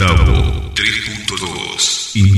Tabo 3.2 In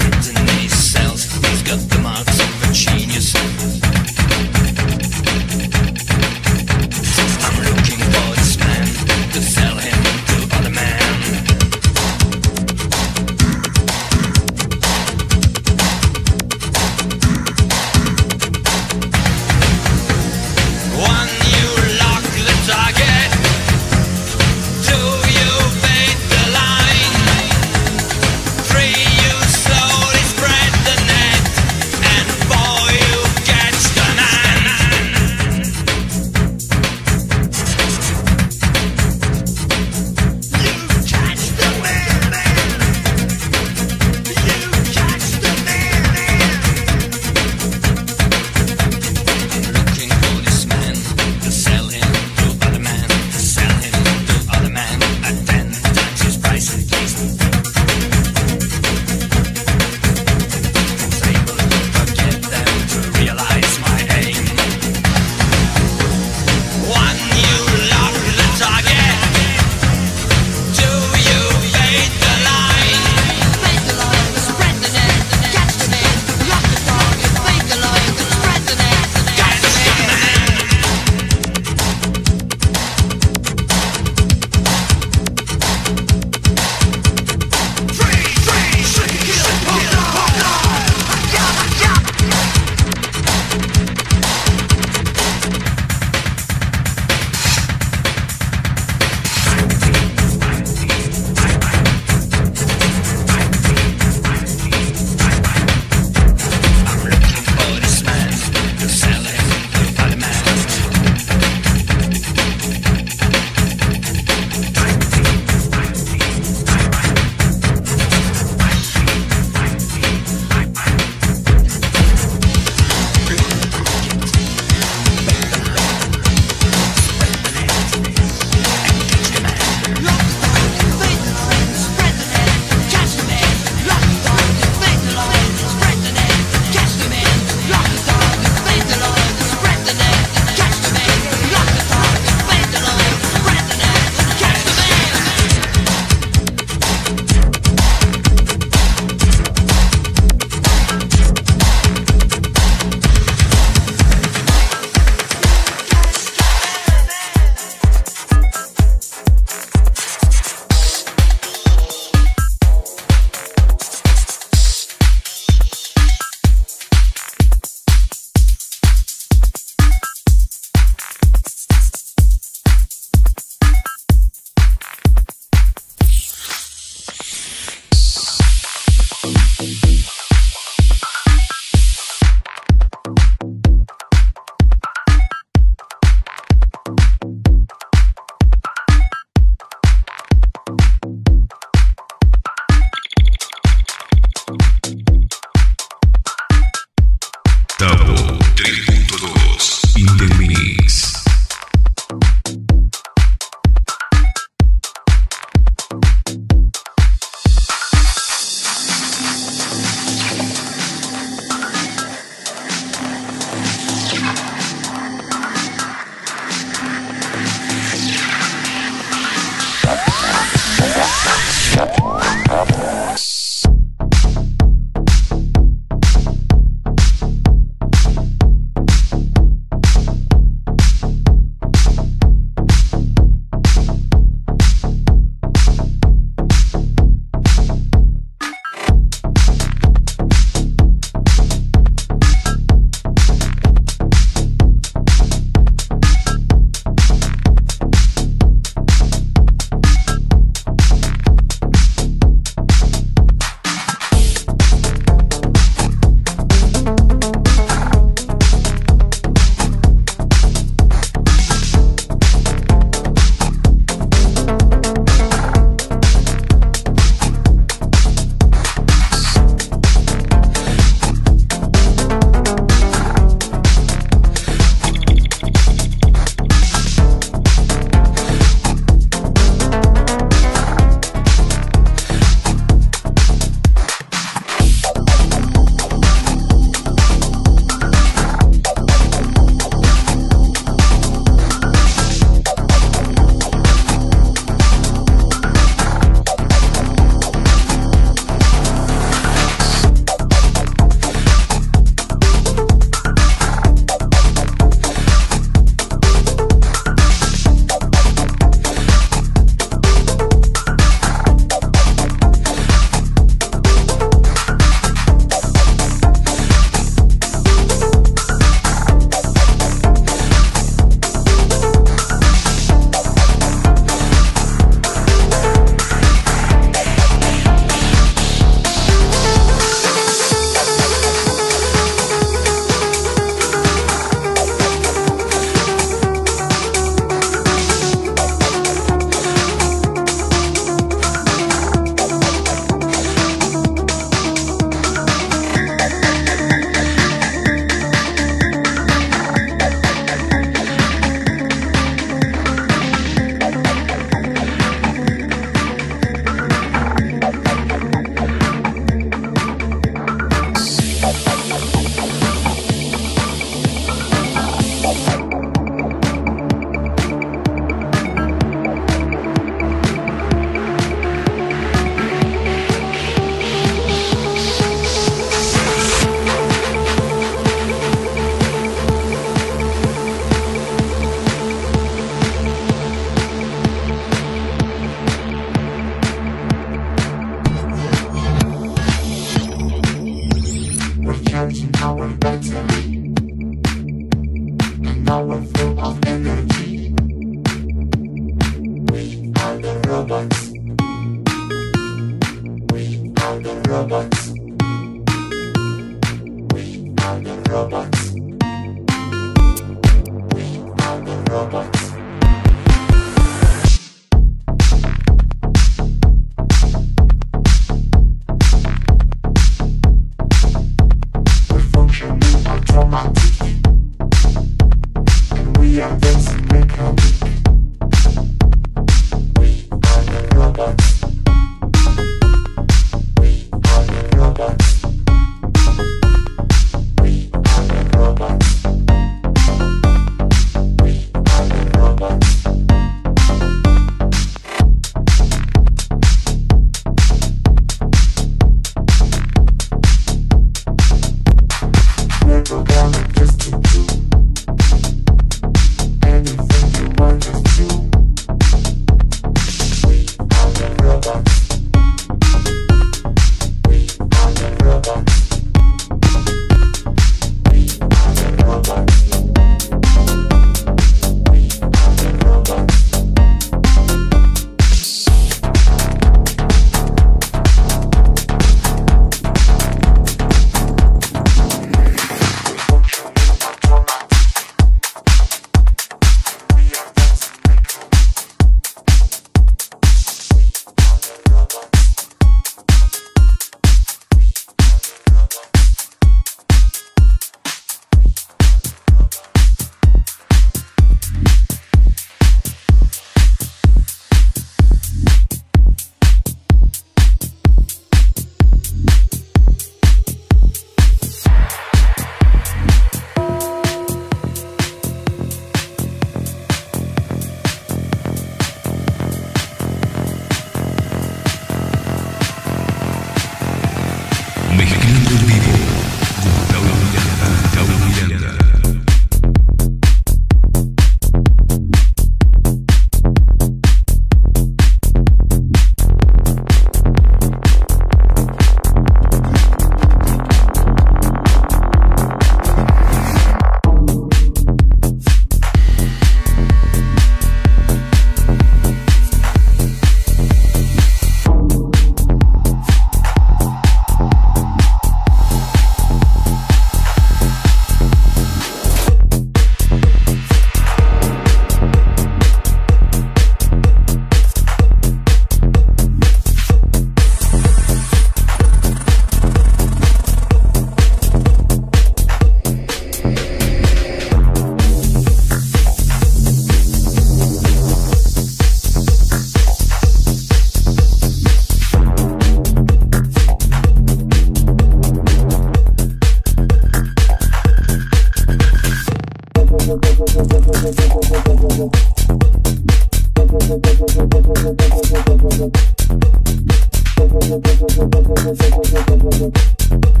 Thank you.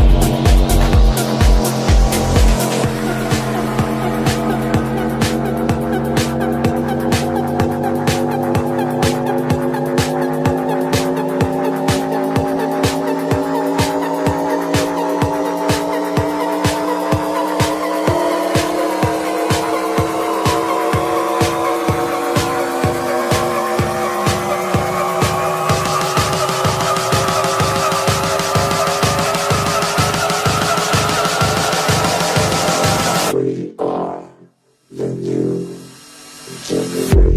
3.2 Intermix